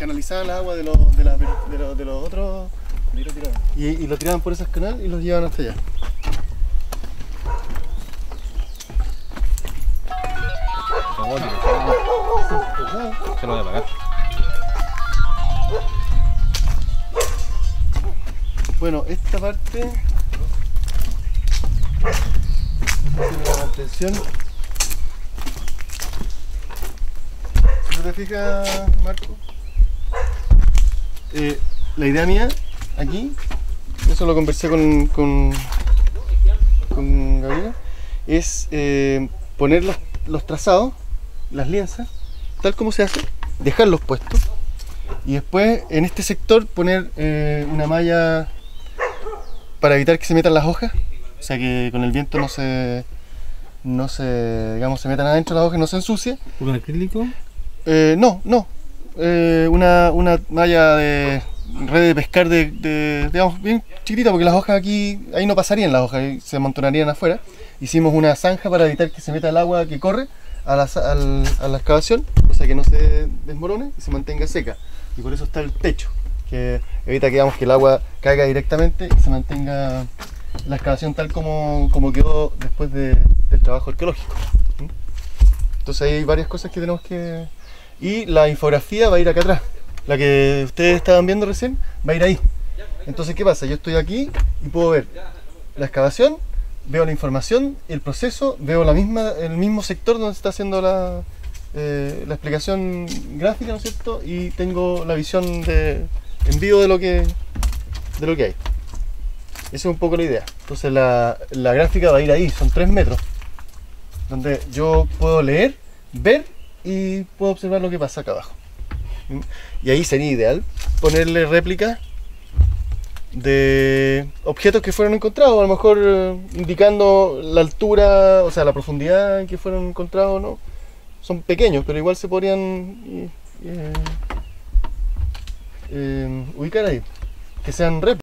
canalizaban el agua de los, de, la- de los, de los otros y, y lo tiraban por esos canales y los llevaban hasta allá. Se lo voy a pagar. Bueno, esta parte la mantención. Si no te fijas, Marco, eh, la idea mía aquí, eso lo conversé con, con, con Gabriela, es eh, poner los, los trazados, las lienzas, tal como se hace, dejarlos puestos y después en este sector poner eh, una malla para evitar que se metan las hojas, o sea que con el viento no se, no se, digamos, se metan adentro las hojas y no se ensucie. ¿Un acrílico? Eh, no, no, eh, una, una malla de red de pescar de, digamos, bien chiquitita porque las hojas aquí, ahí no pasarían las hojas, se amontonarían afuera. Hicimos una zanja para evitar que se meta el agua que corre a la, a la excavación, o sea que no se desmorone y se mantenga seca. Y por eso está el techo, que evita que, digamos, que el agua caiga directamente y se mantenga la excavación tal como, como quedó después de- del trabajo arqueológico. ¿Mm? Entonces hay varias cosas que tenemos que... Y la infografía va a ir acá atrás. La que ustedes estaban viendo recién va a ir ahí. Entonces, ¿qué pasa? Yo estoy aquí y puedo ver la excavación, veo la información, el proceso, veo la misma, el mismo sector donde se está haciendo la, eh, la explicación gráfica, ¿no es cierto? Y tengo la visión de, en vivo de lo que, de lo que hay. Esa es un poco la idea. Entonces la, la gráfica va a ir ahí, son 3 metros. Donde yo puedo leer, ver y puedo observar lo que pasa acá abajo. Y ahí sería ideal ponerle réplicas de objetos que fueron encontrados, a lo mejor eh, indicando la altura, o sea, la profundidad en que fueron encontrados, ¿no? Son pequeños, pero igual se podrían eh, eh, ubicar ahí, que sean réplicas.